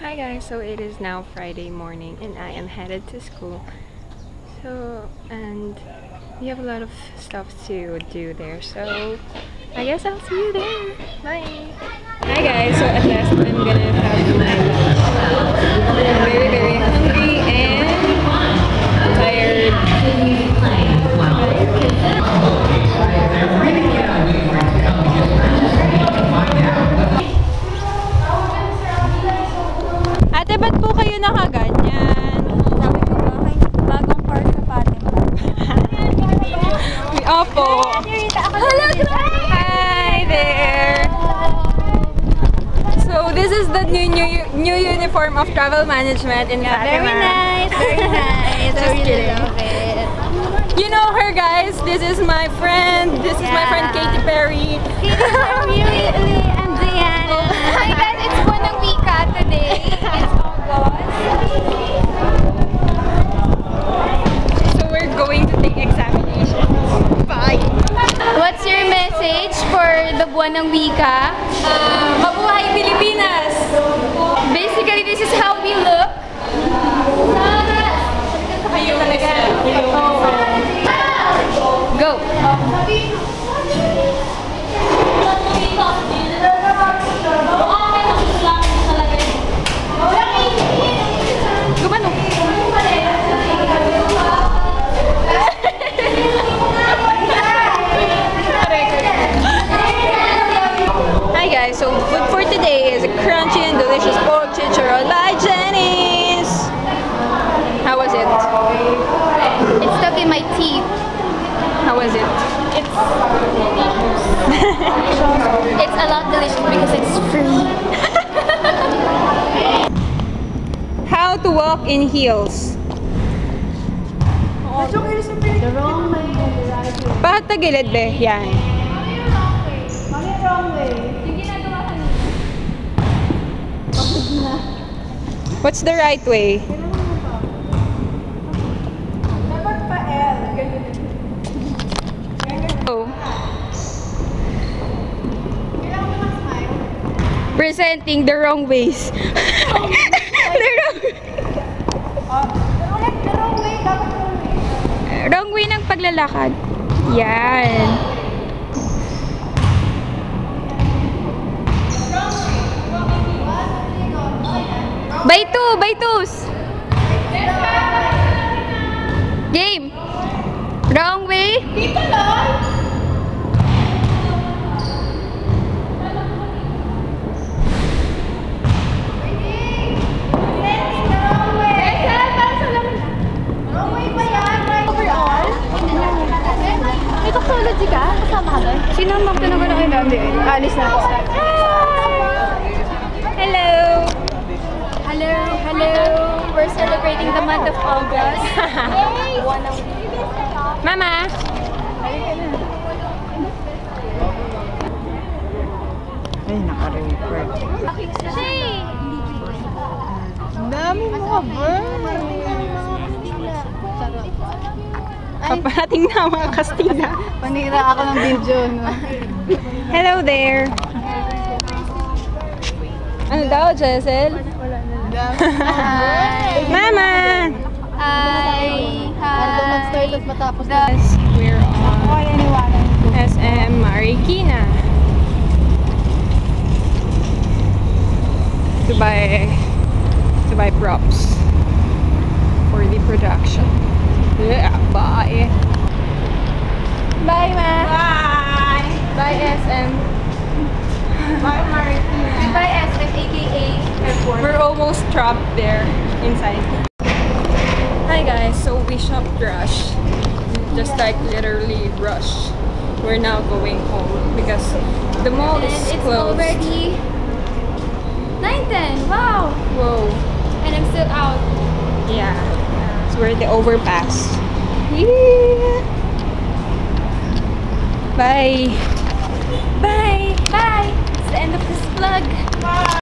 Hi guys, so it is now Friday morning and I am headed to school. So, and we have a lot of stuff to do there. So, I guess I'll see you there. Bye! Hi guys, so at last I'm gonna have my lunch. This is the new new new uniform of travel management in Very Fatima. nice, very nice. Just really kidding. You know her, guys. This is my friend. This is my friend Yeah. Katy Perry. Really, really am Diana. Hi guys, it's Buwan ng Wika today. It's the Buenang Wika? Uh, mabuhay Pilipinas. Basically, this is how we look. How was it? It's It's a lot delicious because it's free. How to walk in heels. The wrong way. Patagilid be, yan. What's the right way? Presenting the wrong ways. the wrong, wrong way ng paglalakad. Yan. By two, by twos. Sinama ko na ba ng dati? Alis na ako. Hello! Hello, hello. We're celebrating the month of August. Mama! Ay, naka-record. Hey! Ang dami mga bird. Paparating na mga Kastila. Panira ako ng video, no? Hello there! Ano daw, Jessel? Hi! Mama! Hi! Hi! matapos na. We're on SM Marikina. To buy to buy props for the production. Yeah, bye. Bye, ma. Bye. Bye, SM. Bye, Marikina. Goodbye, SF, aka Airport. We're almost trapped there inside. Hi guys, so we shopped rush. Just like literally rush. We're now going home because the mall And is it's closed. already 9.10. Wow! Whoa. And I'm still out. Yeah. So we're at the overpass. Yeah. Bye. Bye. Bye! It's the end of this vlog.